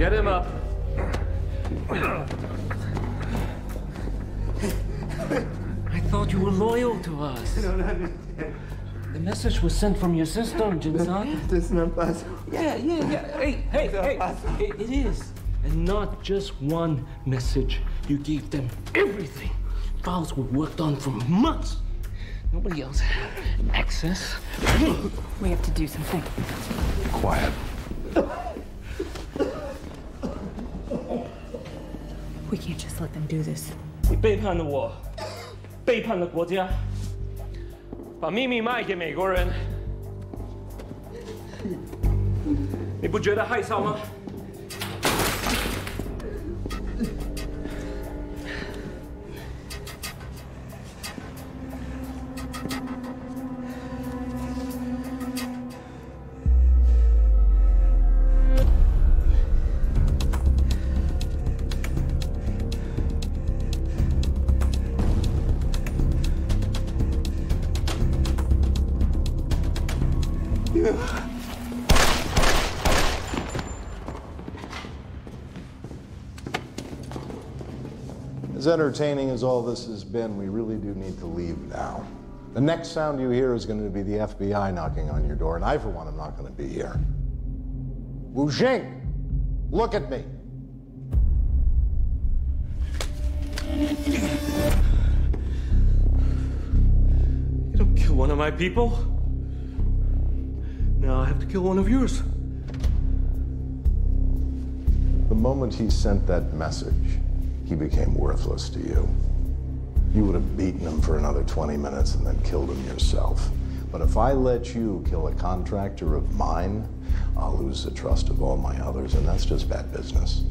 Get him up. I thought you were loyal to us. I don't understand. The message was sent from your sister, Jinsan. This is not possible. Yeah, yeah, yeah. Hey, hey, hey. It, it is. And not just one message. You gave them everything. Files were worked on for months. Nobody else had access. We have to do something. Quiet. We can't just let them do this. 你背叛了我，背叛了国家，把秘密卖给美国人，你不觉得害臊吗？As entertaining as all this has been, we really do need to leave now. The next sound you hear is going to be the FBI knocking on your door, and I, for one, am not going to be here. Wu Jing, look at me. You don't kill one of my people. Now I have to kill one of yours. The moment he sent that message, he became worthless to you. You would have beaten him for another 20 minutes and then killed him yourself. But if I let you kill a contractor of mine, I'll lose the trust of all my others, and that's just bad business.